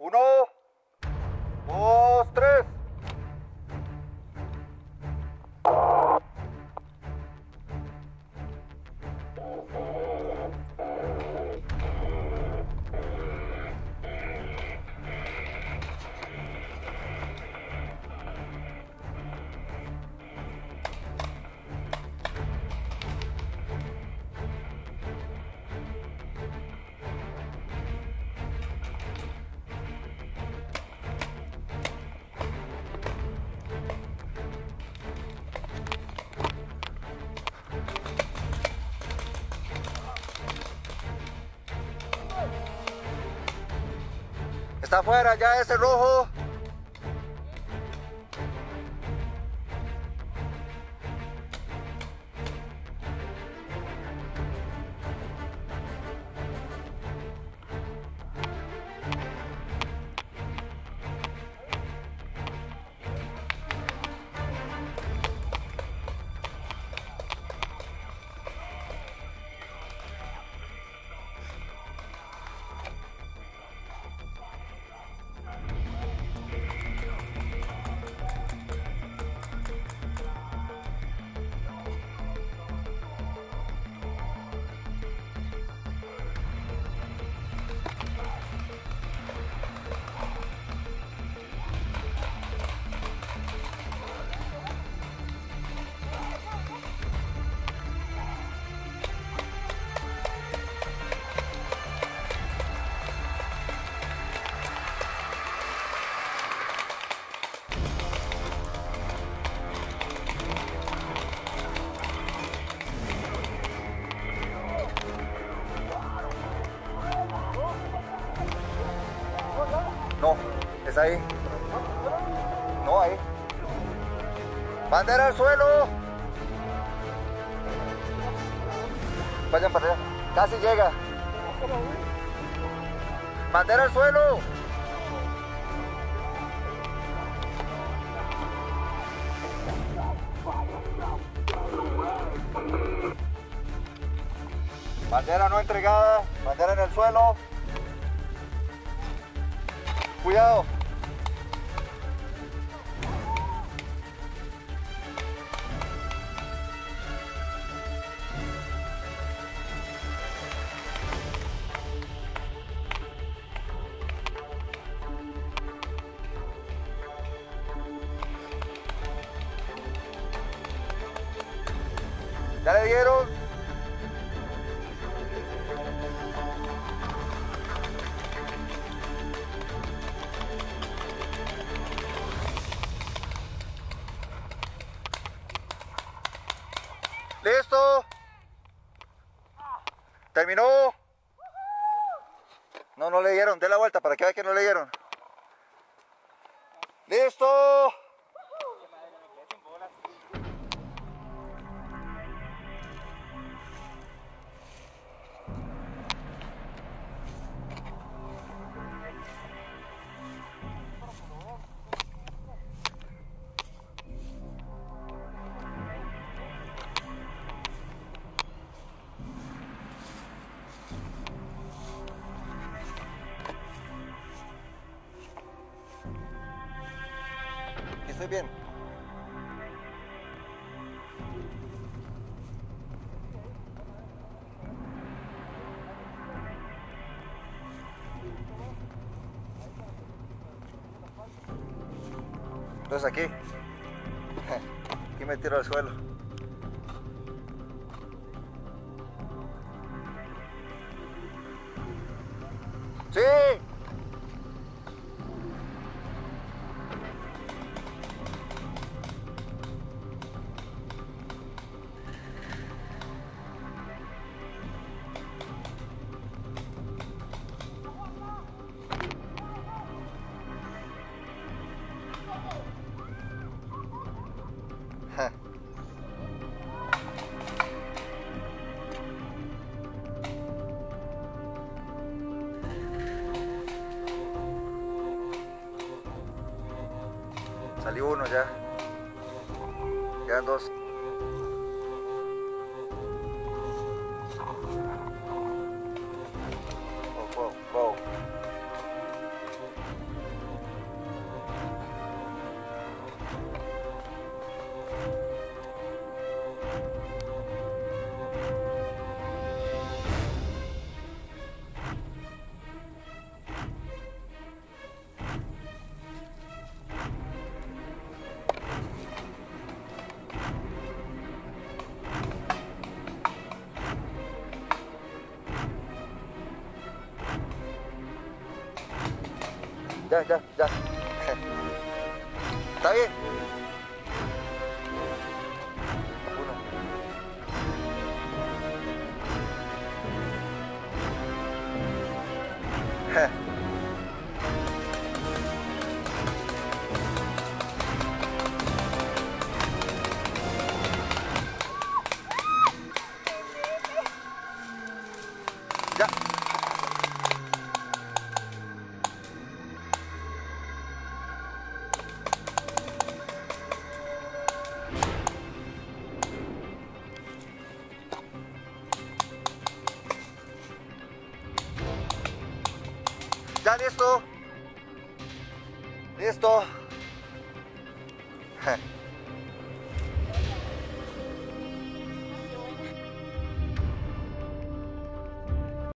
Uno, dos, tres. Está afuera ya ese rojo. No, es ahí. No, ahí. Bandera al suelo. Vayan para allá. Casi llega. Bandera al suelo. Bandera no entregada. Bandera en el suelo. Cuidado. ¿Ya le dieron? ¿Listo? ¿Terminó? No, no le dieron. Dé la vuelta para que vea que no le dieron. ¿Listo? Bien. Entonces aquí. Aquí me tiro al suelo. ¡Sí! Salió uno ya. Quedan dos. Ya, ya, ya. ¿Está bien? Uno. Listo. Listo.